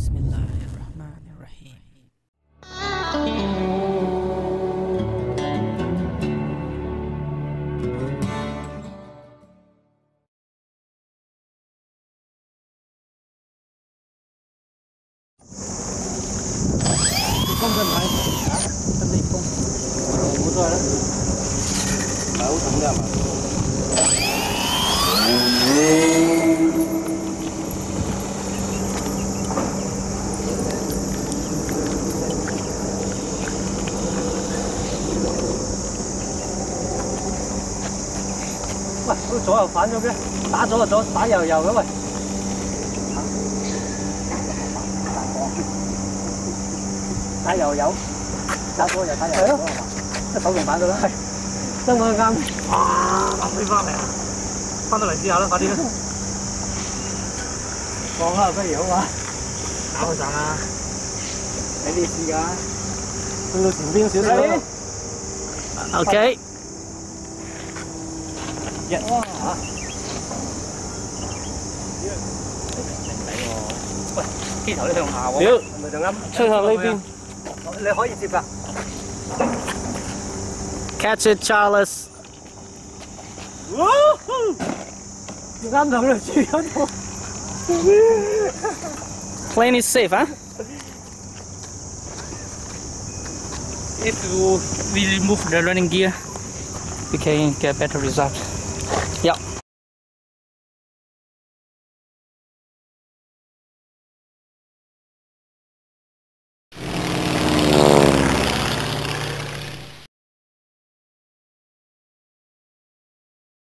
Bismillahirrahmanirrahim. công cần phải ờ, tâm lý công Muốn rồi đó. Đấu thắng ra mà. 喂，佢左右反咗嘅，打左就左，打右右嘅喂。打右右，打左右打右右，一手动板到啦，系，真我啱。哇！飞翻嚟啊！翻到嚟试下啦，快啲啦！放啦，不如好嘛？打佢阵啦！你哋试㗎。去到前边少少啦。 OK. Dạ. Wow. Catch it, Charles. Woohoo! Plane is safe, huh? If you, we remove the running gear, we can get better results.